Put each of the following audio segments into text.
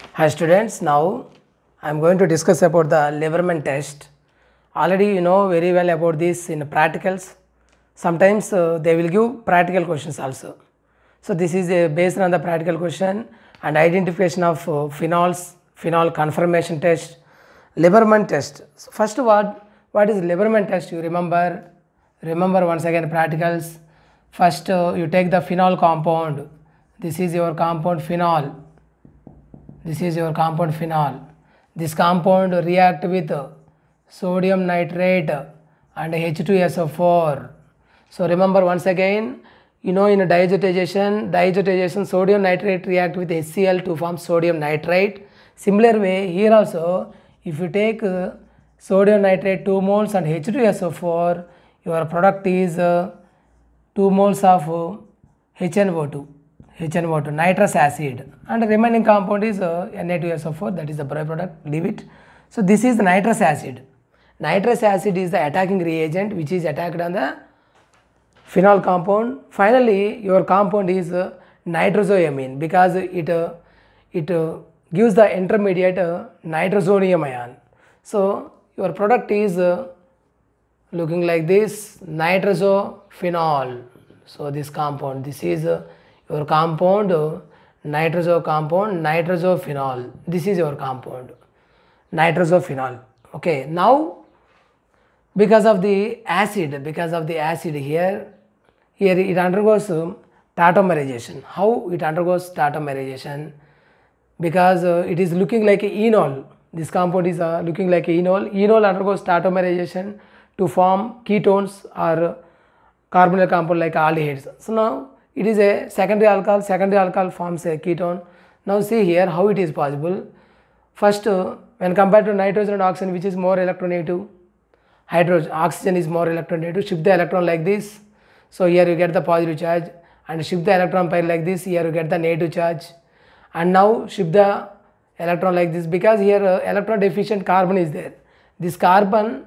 Hi students, now I am going to discuss about the Liebermann test. Already you know very well about this in practicals. Sometimes uh, they will give practical questions also. So this is uh, based on the practical question and identification of uh, phenols, phenol confirmation test, Liebermann test. So first what, what is Liebermann test? You remember, remember once again practicals. First uh, you take the phenol compound. This is your compound phenol this is your compound phenol. This compound react with sodium nitrate and h2so4 so remember once again you know in diazotization diazotization sodium nitrate react with hcl to form sodium nitrate. Similar way here also if you take uh, sodium nitrate 2 moles and h2so4 your product is uh, 2 moles of uh, HNO2 HNO2 nitrous acid and remaining compound is uh, Na2SO4 that is the byproduct leave it. So this is nitrous acid. Nitrous acid is the attacking reagent which is attacked on the phenol compound. Finally your compound is uh, nitrosoamine because it uh, it uh, gives the intermediate uh, nitrosonium ion. So your product is uh, looking like this nitrosophenol. So this compound this is uh, your compound nitroso compound nitrosophenol this is your compound. Nitrosophenol okay now because of the acid because of the acid here here it undergoes tautomerization. How it undergoes tautomerization? Because uh, it is looking like enol. This compound is uh, looking like enol. Enol undergoes tautomerization to form ketones or carbonyl compound like aldehydes. So now it is a secondary alcohol secondary alcohol forms a ketone. Now see here how it is possible. First uh, when compared to nitrogen and oxygen which is more electronegative hydrogen oxygen is more electronegative shift the electron like this. So here you get the positive charge and shift the electron pair like this. Here you get the negative charge. And now shift the electron like this because here uh, electron deficient carbon is there. This carbon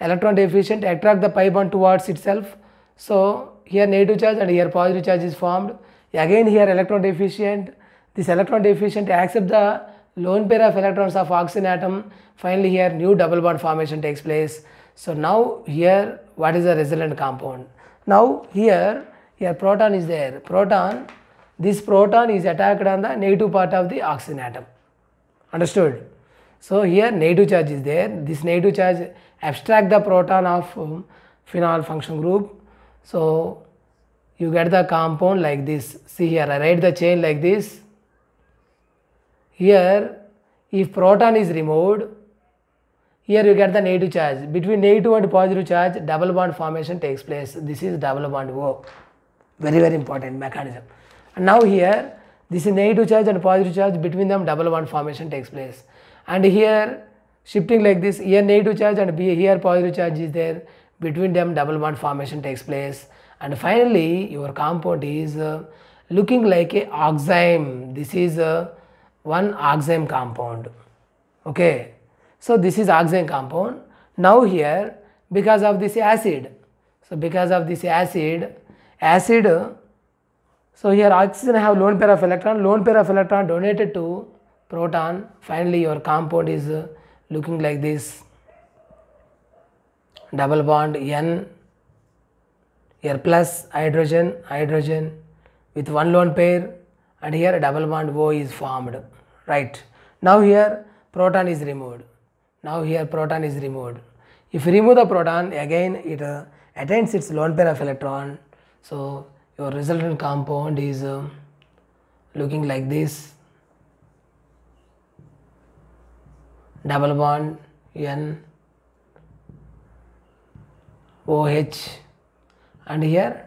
electron deficient attract the pi bond towards itself. So here negative charge and here positive charge is formed. Again here electron deficient. This electron deficient accept the lone pair of electrons of oxygen atom. Finally here new double bond formation takes place. So now here what is the resultant compound? Now here here proton is there. Proton this proton is attacked on the negative part of the oxygen atom. Understood? So here negative charge is there. This negative charge abstract the proton of um, phenol function group so you get the compound like this. See here, I write the chain like this. Here, if proton is removed, here you get the negative charge. Between negative and positive charge, double bond formation takes place. This is double bond O. Very, very important mechanism. And now here, this is negative charge and positive charge, between them double bond formation takes place. And here, shifting like this, here negative charge and here positive charge is there. Between them double bond formation takes place. And finally your compound is uh, looking like a oxime. This is uh, one oxime compound. Okay. So this is oxime compound. Now here because of this acid so because of this acid acid so here oxygen have lone pair of electron. Lone pair of electron donated to proton. Finally your compound is uh, looking like this double bond n here plus hydrogen hydrogen with one lone pair and here a double bond O is formed right? Now here proton is removed. Now here proton is removed. If you remove the proton again it uh, attains its lone pair of electron. So your resultant compound is uh, looking like this. Double bond N OH and here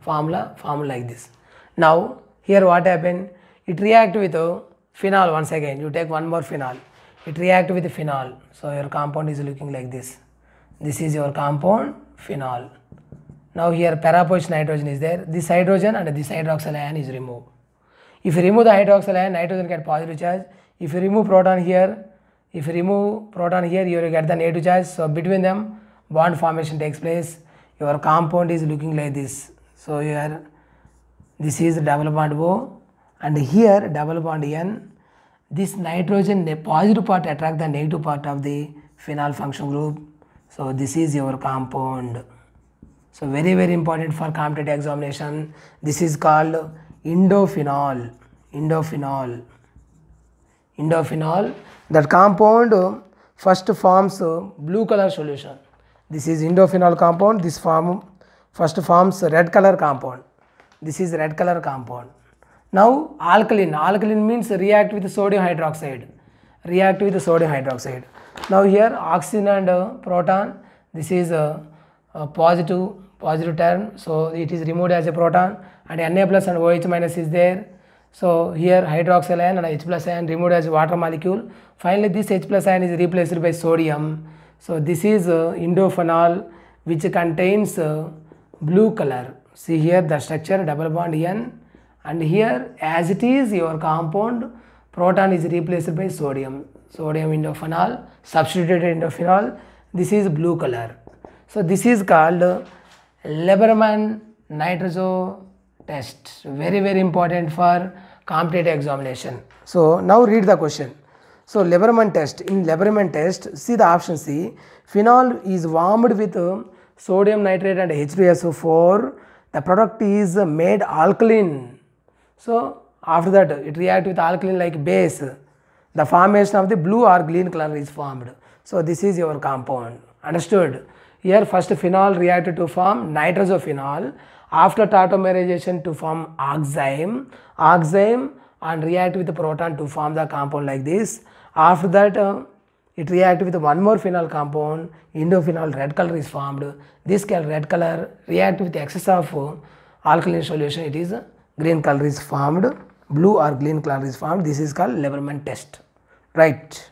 formula formula like this. Now here what happened? It react with phenol once again. You take one more phenol. It react with phenol. So your compound is looking like this. This is your compound phenol. Now here paraposition nitrogen is there. This hydrogen and this hydroxyl ion is removed. If you remove the hydroxyl ion, nitrogen get positive charge. If you remove proton here, if you remove proton here, you will get the negative charge. So between them bond formation takes place your compound is looking like this. So here this is double bond O and here double bond N. This nitrogen the positive part attract the negative part of the phenol function group. So this is your compound. So very very important for competitive examination. This is called indophenol indophenol indophenol that compound first forms blue color solution this is indophenol compound. This form first forms red color compound. This is red color compound. Now alkaline. Alkaline means react with sodium hydroxide. React with sodium hydroxide. Now here oxygen and uh, proton. This is a, a positive positive term. So it is removed as a proton. And Na plus and OH minus is there. So here hydroxyl ion and H plus ion removed as water molecule. Finally this H plus ion is replaced by sodium. So this is uh, indophenol which contains uh, blue color. See here the structure double bond N and here as it is your compound proton is replaced by sodium. Sodium indophenol substituted indophenol this is blue color. So this is called uh, Liebermann nitroso test very very important for competitive examination so now read the question so Liebermann test. In Liebermann test see the option C. Phenol is warmed with uh, sodium nitrate and H2SO4 the product is made alkaline. So after that it react with alkaline like base. The formation of the blue or green color is formed. So this is your compound. Understood? Here first phenol reacted to form nitrosophenol after tautomerization to form oxime, oxime and react with the proton to form the compound like this. After that uh, it react with one more phenol compound, indophenol red color is formed. This color red color react with excess of uh, alkaline solution it is uh, green color is formed, blue or green color is formed. This is called Liebermann test, right.